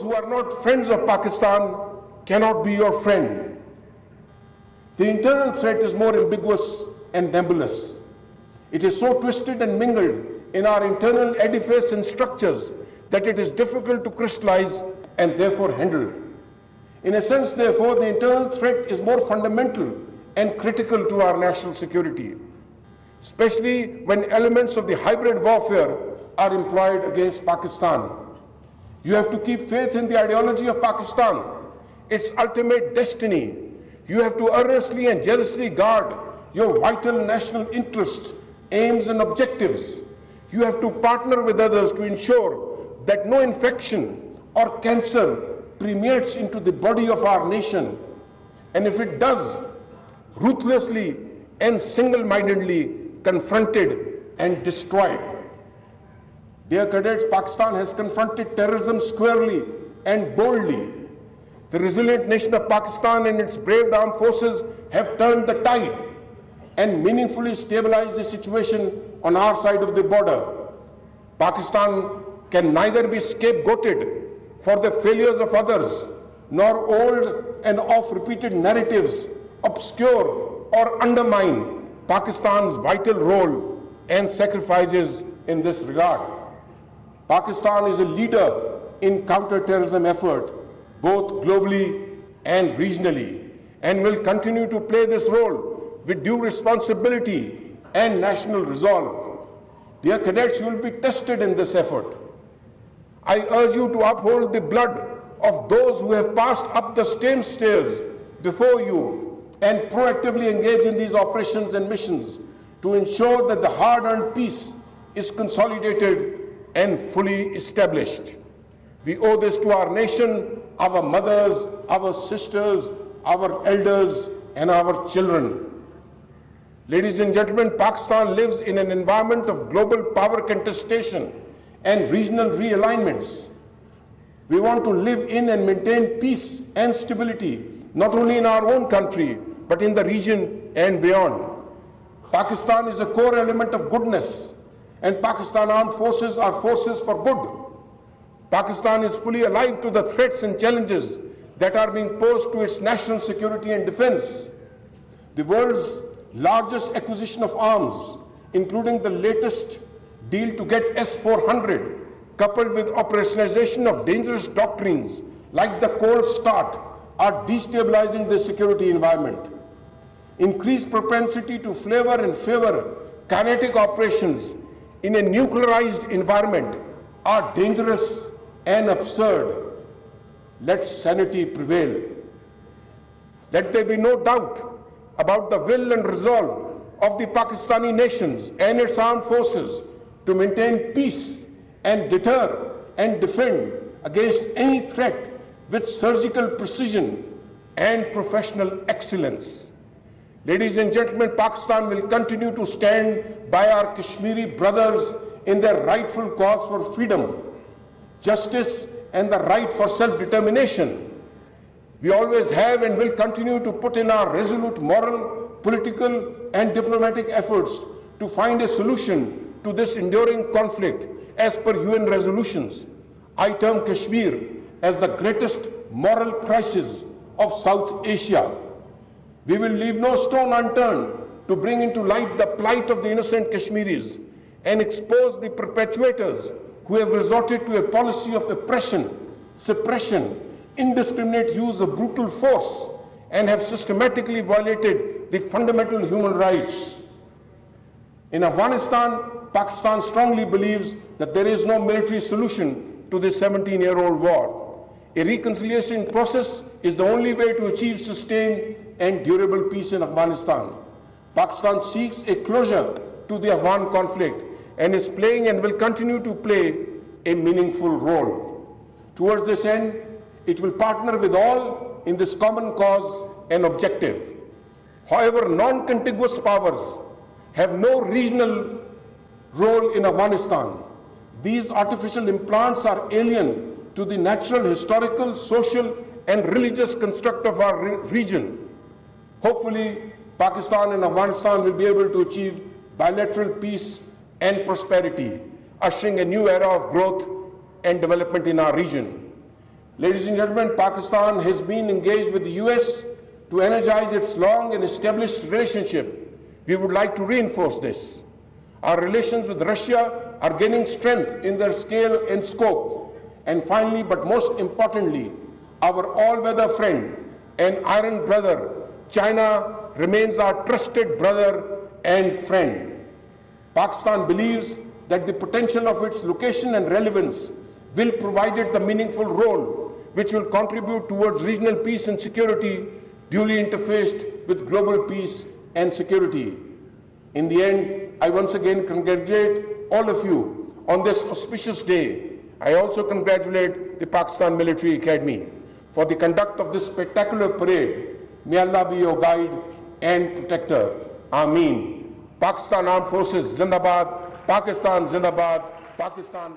Those who are not friends of Pakistan cannot be your friend. The internal threat is more ambiguous and nebulous. It is so twisted and mingled in our internal edifice and structures that it is difficult to crystallize and therefore handle. In a sense, therefore, the internal threat is more fundamental and critical to our national security, especially when elements of the hybrid warfare are employed against Pakistan. You have to keep faith in the ideology of Pakistan, its ultimate destiny. You have to earnestly and jealously guard your vital national interest, aims, and objectives. You have to partner with others to ensure that no infection or cancer permeates into the body of our nation. And if it does, ruthlessly and single-mindedly confronted and destroyed. Dear cadets, Pakistan has confronted terrorism squarely and boldly. The resilient nation of Pakistan and its brave armed forces have turned the tide and meaningfully stabilized the situation on our side of the border. Pakistan can neither be scapegoated for the failures of others, nor old and oft-repeated narratives obscure or undermine Pakistan's vital role and sacrifices in this regard. Pakistan is a leader in counter-terrorism effort, both globally and regionally, and will continue to play this role with due responsibility and national resolve. Dear cadets, you will be tested in this effort. I urge you to uphold the blood of those who have passed up the same stairs before you and proactively engage in these operations and missions to ensure that the hard-earned peace is consolidated and fully established. We owe this to our nation, our mothers, our sisters, our elders, and our children. Ladies and gentlemen, Pakistan lives in an environment of global power contestation and regional realignments. We want to live in and maintain peace and stability, not only in our own country, but in the region and beyond. Pakistan is a core element of goodness, and Pakistan armed forces are forces for good. Pakistan is fully alive to the threats and challenges that are being posed to its national security and defense. The world's largest acquisition of arms, including the latest deal to get S-400, coupled with operationalization of dangerous doctrines like the cold start, are destabilizing the security environment. Increased propensity to flavor and favor kinetic operations in a nuclearized environment are dangerous and absurd. Let sanity prevail. Let there be no doubt about the will and resolve of the Pakistani nations and its armed forces to maintain peace and deter and defend against any threat with surgical precision and professional excellence. Ladies and gentlemen, Pakistan will continue to stand by our Kashmiri brothers in their rightful cause for freedom, justice, and the right for self-determination. We always have and will continue to put in our resolute moral, political, and diplomatic efforts to find a solution to this enduring conflict as per UN resolutions. I term Kashmir as the greatest moral crisis of South Asia. We will leave no stone unturned to bring into light the plight of the innocent Kashmiris and expose the perpetuators who have resorted to a policy of oppression, suppression, indiscriminate use of brutal force, and have systematically violated the fundamental human rights. In Afghanistan, Pakistan strongly believes that there is no military solution to this 17-year-old war. A reconciliation process is the only way to achieve sustained and durable peace in Afghanistan. Pakistan seeks a closure to the Afghan conflict and is playing and will continue to play a meaningful role. Towards this end, it will partner with all in this common cause and objective. However, non-contiguous powers have no regional role in Afghanistan. These artificial implants are alien to the natural, historical, social, and religious construct of our re region. Hopefully, Pakistan and Afghanistan will be able to achieve bilateral peace and prosperity, ushering a new era of growth and development in our region. Ladies and gentlemen, Pakistan has been engaged with the US to energize its long and established relationship. We would like to reinforce this. Our relations with Russia are gaining strength in their scale and scope. And finally, but most importantly, our all-weather friend and iron brother, China, remains our trusted brother and friend. Pakistan believes that the potential of its location and relevance will provide it the meaningful role which will contribute towards regional peace and security duly interfaced with global peace and security. In the end, I once again congratulate all of you on this auspicious day. I also congratulate the Pakistan Military Academy for the conduct of this spectacular parade. May Allah be your guide and protector. Ameen. Pakistan Armed Forces Zindabad, Pakistan Zindabad, Pakistan.